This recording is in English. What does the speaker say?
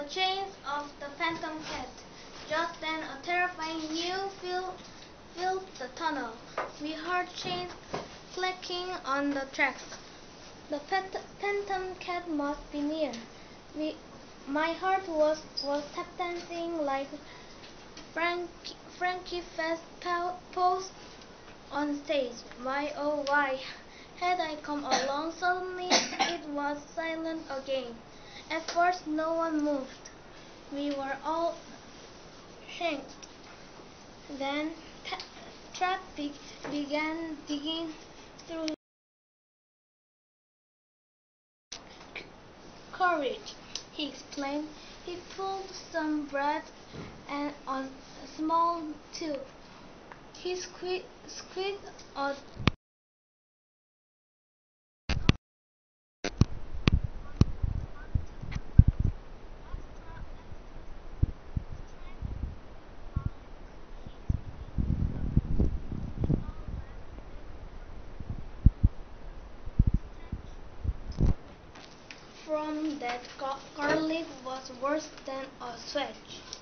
the chains of the phantom cat. Just then a terrifying mew filled, filled the tunnel. We heard chains clicking on the tracks. The phantom cat must be near. We, my heart was, was tap dancing like Frank, Frankie Fest pose on stage. Why oh why had I come along? Suddenly it was silent again. At first no one moved. We were all shanked. Then Trap be began digging through courage, he explained. He pulled some bread and a small tube. He squeezed, squeezed a from that garlic was worse than a switch.